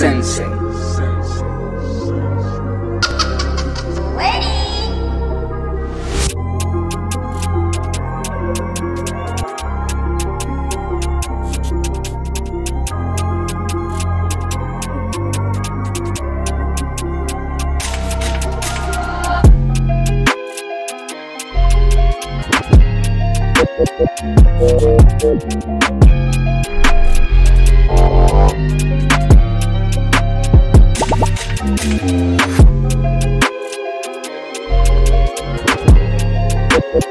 sensing. Ready? Thank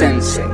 sensei.